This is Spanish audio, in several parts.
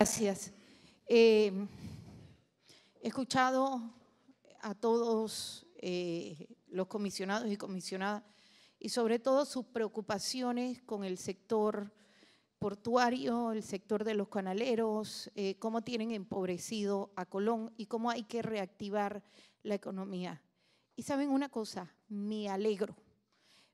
Gracias. Eh, he escuchado a todos eh, los comisionados y comisionadas y sobre todo sus preocupaciones con el sector portuario, el sector de los canaleros, eh, cómo tienen empobrecido a Colón y cómo hay que reactivar la economía. Y saben una cosa, me alegro,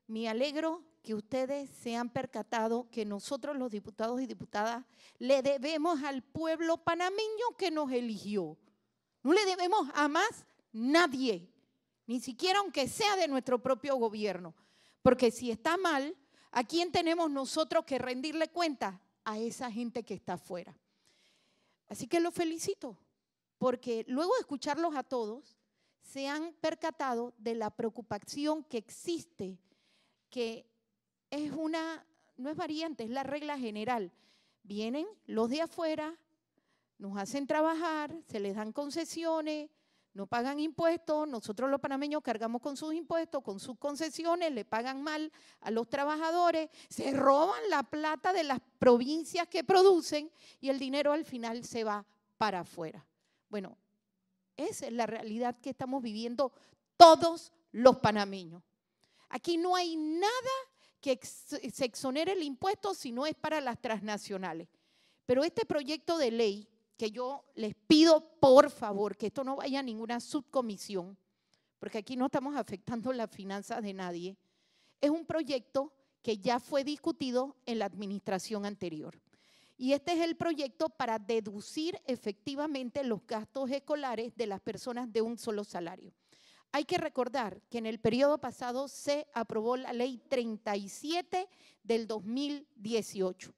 me alegro que ustedes se han percatado que nosotros los diputados y diputadas le debemos al pueblo panameño que nos eligió. No le debemos a más nadie, ni siquiera aunque sea de nuestro propio gobierno. Porque si está mal, ¿a quién tenemos nosotros que rendirle cuenta? A esa gente que está afuera. Así que los felicito, porque luego de escucharlos a todos, se han percatado de la preocupación que existe, que es una, no es variante, es la regla general. Vienen los de afuera, nos hacen trabajar, se les dan concesiones, no pagan impuestos, nosotros los panameños cargamos con sus impuestos, con sus concesiones, le pagan mal a los trabajadores, se roban la plata de las provincias que producen y el dinero al final se va para afuera. Bueno, esa es la realidad que estamos viviendo todos los panameños. Aquí no hay nada que se exonere el impuesto si no es para las transnacionales. Pero este proyecto de ley, que yo les pido por favor que esto no vaya a ninguna subcomisión, porque aquí no estamos afectando las finanzas de nadie, es un proyecto que ya fue discutido en la administración anterior. Y este es el proyecto para deducir efectivamente los gastos escolares de las personas de un solo salario. Hay que recordar que en el periodo pasado se aprobó la ley 37 del 2018.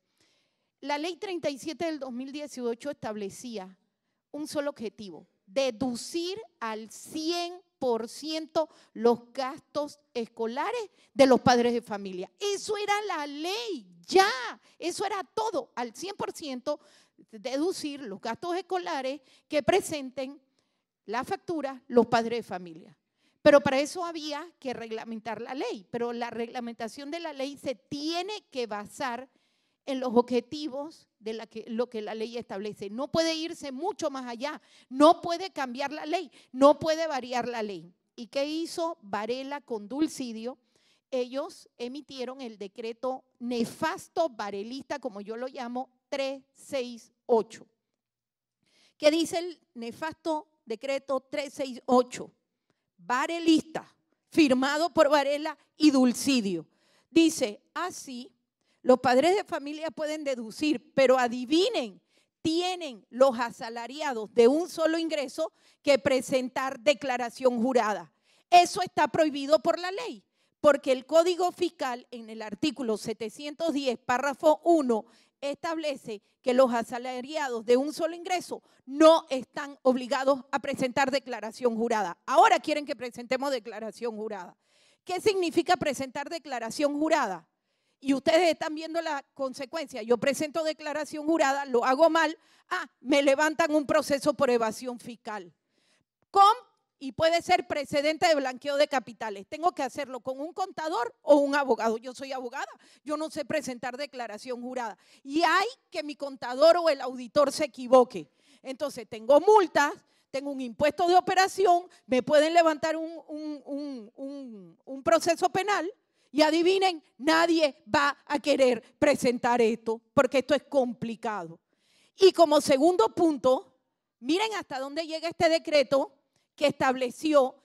La ley 37 del 2018 establecía un solo objetivo, deducir al 100% los gastos escolares de los padres de familia. Eso era la ley, ya, eso era todo, al 100% deducir los gastos escolares que presenten la factura los padres de familia. Pero para eso había que reglamentar la ley, pero la reglamentación de la ley se tiene que basar en los objetivos de lo que la ley establece. No puede irse mucho más allá, no puede cambiar la ley, no puede variar la ley. ¿Y qué hizo Varela con Dulcidio? Ellos emitieron el decreto nefasto varelista, como yo lo llamo, 368. ¿Qué dice el nefasto decreto 368? Varelista, firmado por Varela y Dulcidio. Dice, así, los padres de familia pueden deducir, pero adivinen, tienen los asalariados de un solo ingreso que presentar declaración jurada. Eso está prohibido por la ley, porque el Código Fiscal en el artículo 710, párrafo 1, establece que los asalariados de un solo ingreso no están obligados a presentar declaración jurada. Ahora quieren que presentemos declaración jurada. ¿Qué significa presentar declaración jurada? Y ustedes están viendo la consecuencia. Yo presento declaración jurada, lo hago mal, ah, me levantan un proceso por evasión fiscal. Y puede ser precedente de blanqueo de capitales. Tengo que hacerlo con un contador o un abogado. Yo soy abogada, yo no sé presentar declaración jurada. Y hay que mi contador o el auditor se equivoque. Entonces, tengo multas, tengo un impuesto de operación, me pueden levantar un, un proceso penal. Y adivinen, nadie va a querer presentar esto porque esto es complicado. Y como segundo punto, miren hasta dónde llega este decreto que estableció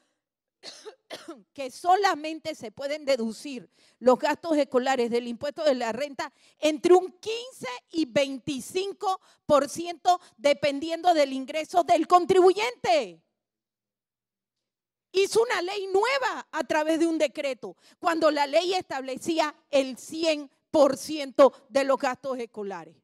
que solamente se pueden deducir los gastos escolares del impuesto de la renta entre un 15 y 25% dependiendo del ingreso del contribuyente. Hizo una ley nueva a través de un decreto, cuando la ley establecía el 100% de los gastos escolares.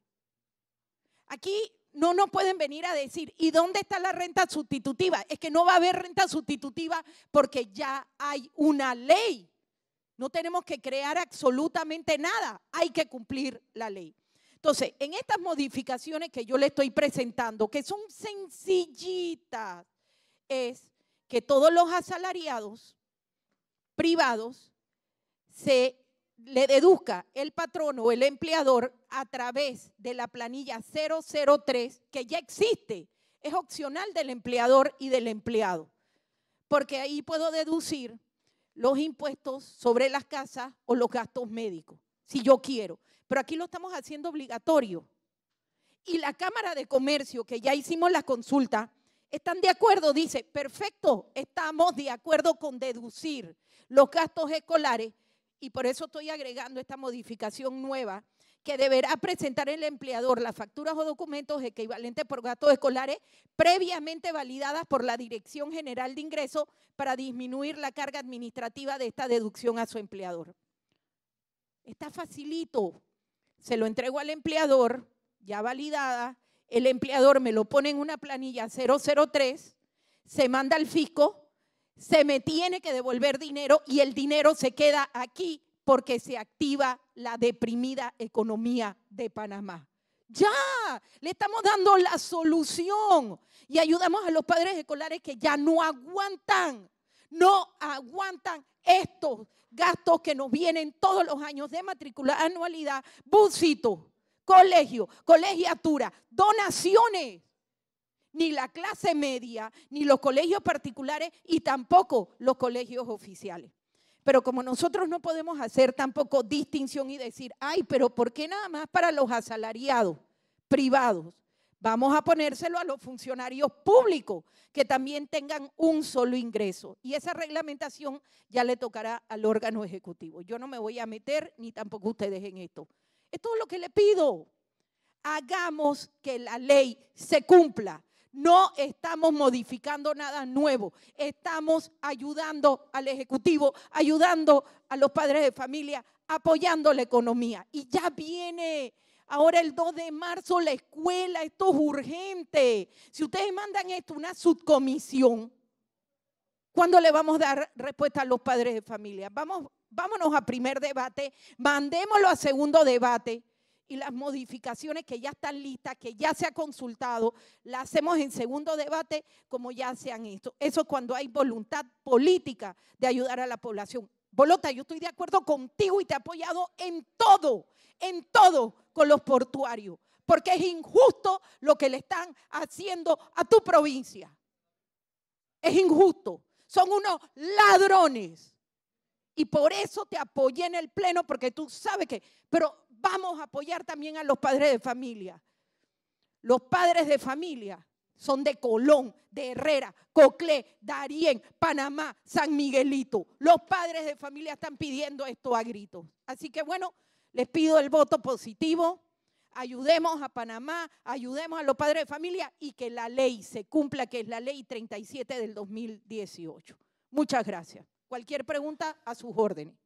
Aquí no nos pueden venir a decir, ¿y dónde está la renta sustitutiva? Es que no va a haber renta sustitutiva porque ya hay una ley. No tenemos que crear absolutamente nada, hay que cumplir la ley. Entonces, en estas modificaciones que yo le estoy presentando, que son sencillitas, es que todos los asalariados privados se le deduzca el patrón o el empleador a través de la planilla 003 que ya existe. Es opcional del empleador y del empleado, porque ahí puedo deducir los impuestos sobre las casas o los gastos médicos, si yo quiero. Pero aquí lo estamos haciendo obligatorio. Y la Cámara de Comercio, que ya hicimos la consulta, están de acuerdo, dice, perfecto, estamos de acuerdo con deducir los gastos escolares y por eso estoy agregando esta modificación nueva que deberá presentar el empleador las facturas o documentos equivalentes por gastos escolares previamente validadas por la Dirección General de Ingresos para disminuir la carga administrativa de esta deducción a su empleador. Está facilito. Se lo entrego al empleador, ya validada, el empleador me lo pone en una planilla 003, se manda al fisco, se me tiene que devolver dinero y el dinero se queda aquí porque se activa la deprimida economía de Panamá. Ya, le estamos dando la solución y ayudamos a los padres escolares que ya no aguantan, no aguantan estos gastos que nos vienen todos los años de matrícula, anualidad, busito, colegio, colegiatura, donaciones. Ni la clase media, ni los colegios particulares y tampoco los colegios oficiales. Pero como nosotros no podemos hacer tampoco distinción y decir, ay, pero ¿por qué nada más para los asalariados privados? Vamos a ponérselo a los funcionarios públicos que también tengan un solo ingreso. Y esa reglamentación ya le tocará al órgano ejecutivo. Yo no me voy a meter ni tampoco ustedes en esto. Es todo lo que le pido. Hagamos que la ley se cumpla. No estamos modificando nada nuevo. Estamos ayudando al Ejecutivo, ayudando a los padres de familia, apoyando la economía. Y ya viene ahora el 2 de marzo la escuela. Esto es urgente. Si ustedes mandan esto, una subcomisión, ¿cuándo le vamos a dar respuesta a los padres de familia? Vamos vámonos a primer debate, mandémoslo a segundo debate y las modificaciones que ya están listas, que ya se ha consultado, las hacemos en segundo debate como ya se han hecho. Eso cuando hay voluntad política de ayudar a la población. Bolota, yo estoy de acuerdo contigo y te he apoyado en todo, en todo con los portuarios, porque es injusto lo que le están haciendo a tu provincia. Es injusto. Son unos ladrones. Y por eso te apoyé en el pleno, porque tú sabes que, pero vamos a apoyar también a los padres de familia. Los padres de familia son de Colón, de Herrera, Coclé, Darién, Panamá, San Miguelito. Los padres de familia están pidiendo esto a gritos. Así que bueno, les pido el voto positivo. Ayudemos a Panamá, ayudemos a los padres de familia y que la ley se cumpla, que es la ley 37 del 2018. Muchas gracias. Cualquier pregunta a sus órdenes.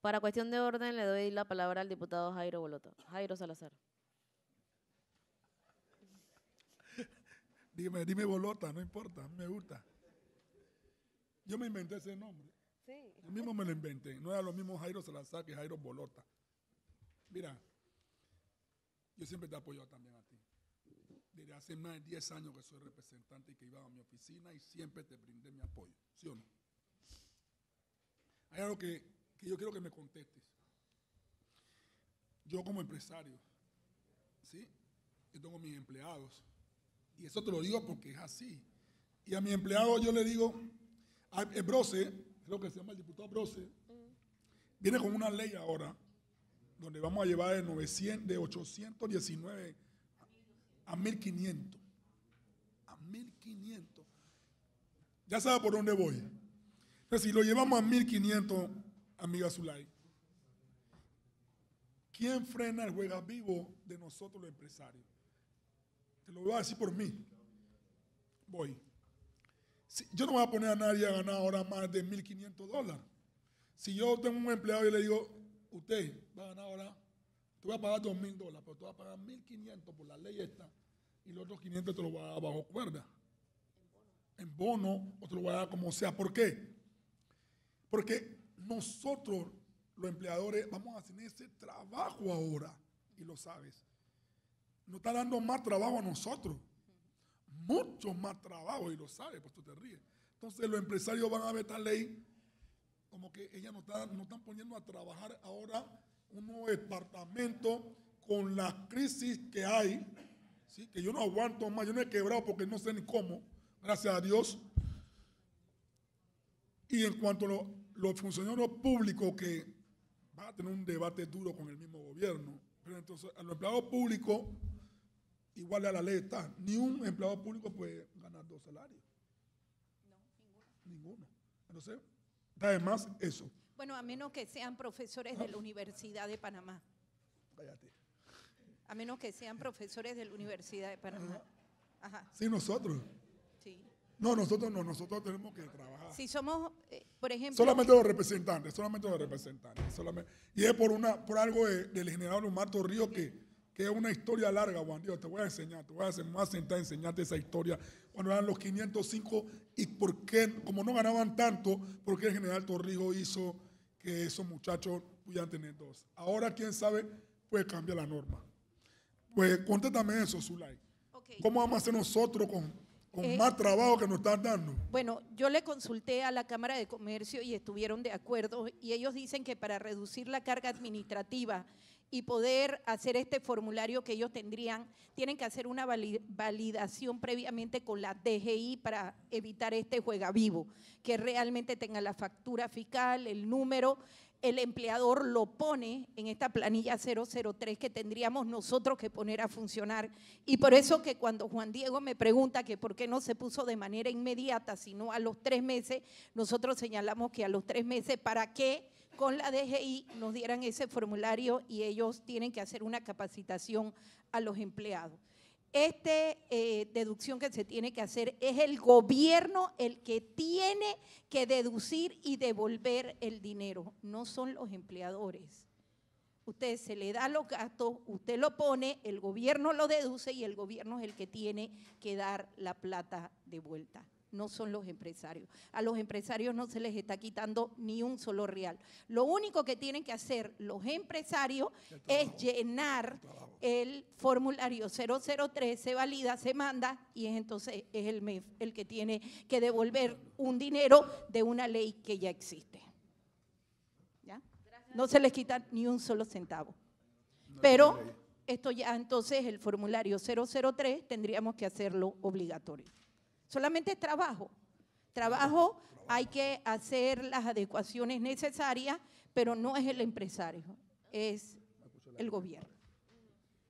Para cuestión de orden, le doy la palabra al diputado Jairo Bolota. Jairo Salazar. Dime, dime Bolota, no importa, me gusta. Yo me inventé ese nombre. Sí. Yo mismo me lo inventé. No era lo mismo Jairo Salazar que Jairo Bolota. Mira, yo siempre te he apoyado también a ti. Desde hace más de 10 años que soy representante y que iba a mi oficina y siempre te brindé mi apoyo. ¿Sí o no? Hay algo que, yo quiero que me contestes. Yo como empresario, ¿sí? Yo tengo mis empleados. Y eso te lo digo porque es así. Y a mi empleado yo le digo, el Brose, creo que se llama el diputado Brose, viene con una ley ahora donde vamos a llevar de, 900, de 819 a 1500. A 1500. Ya sabe por dónde voy. Entonces, si lo llevamos a 1500, amiga Zulay, ¿quién frena el juega vivo de nosotros los empresarios? Te lo voy a decir por mí. Voy. yo no voy a poner a nadie a ganar ahora más de 1.500 dólares. Si yo tengo un empleado y le digo, usted va a ganar ahora, te voy a pagar 2.000 dólares, pero te voy a pagar 1.500 por la ley esta y los otros 500 te lo voy a dar bajo cuerda. En bono, o te lo voy a dar como sea. ¿Por qué? Porque nosotros, los empleadores, vamos a hacer ese trabajo ahora, y lo sabes. Nos está dando más trabajo a nosotros. Mucho más trabajo, y lo sabes, pues tú te ríes. Entonces los empresarios van a ver esta ley como que ellas no están, no están poniendo a trabajar ahora un nuevo departamento con la crisis que hay, ¿sí? que yo no aguanto más, yo no he quebrado porque no sé ni cómo, gracias a Dios. Y en cuanto a lo- los funcionarios públicos que va a tener un debate duro con el mismo gobierno, pero entonces a los empleados públicos, igual a la ley está, ni un empleado público puede ganar dos salarios. ninguno. Entonces, además eso, Bueno, a menos que sean profesores de la Universidad de Panamá. cállate. A menos que sean profesores de la Universidad de Panamá. Ajá, Sí, nosotros. sí. No, nosotros no, nosotros tenemos que trabajar. Si somos, eh, por ejemplo, Solamente los representantes, solamente los representantes. Solamente. Y es por una, por algo de- del general Omar Torrijos que, que es una historia larga, Juan Dios. Te voy a enseñar, te voy a hacer más sentar a enseñarte esa historia. Cuando eran los 505 y por qué, como no ganaban tanto, por qué el general Torrijos hizo que esos muchachos pudieran tener dos. Ahora, quién sabe, puede cambiar la norma. Pues contéstame eso, Zulay. ok. ¿Cómo vamos a hacer nosotros con, con Eh, más trabajo que nos están dando? Bueno, yo le consulté a la Cámara de Comercio y estuvieron de acuerdo y ellos dicen que para reducir la carga administrativa y poder hacer este formulario que ellos tendrían, tienen que hacer una vali- validación previamente con la DGI para evitar este juega vivo, que realmente tenga la factura fiscal, el número, el empleador lo pone en esta planilla 003 que tendríamos nosotros que poner a funcionar. Y por eso que cuando Juan Diego me pregunta que por qué no se puso de manera inmediata, sino a los tres meses, nosotros señalamos que a los tres meses, ¿para qué? Con la DGI nos dieran ese formulario y ellos tienen que hacer una capacitación a los empleados. Esta deducción que se tiene que hacer es el gobierno el que tiene que deducir y devolver el dinero, no son los empleadores. Usted se le da los gastos, usted lo pone, el gobierno lo deduce y el gobierno es el que tiene que dar la plata de vuelta. No son los empresarios. A los empresarios no se les está quitando ni un solo real. Lo único que tienen que hacer los empresarios es llenar el formulario 003, se valida, se manda y es entonces es el MEF el que tiene que devolver un dinero de una ley que ya existe. ¿Ya? No se les quita ni un solo centavo. Pero esto ya entonces el formulario 003 tendríamos que hacerlo obligatorio. Solamente trabajo. Trabajo hay que hacer las adecuaciones necesarias, pero no es el empresario, es el gobierno.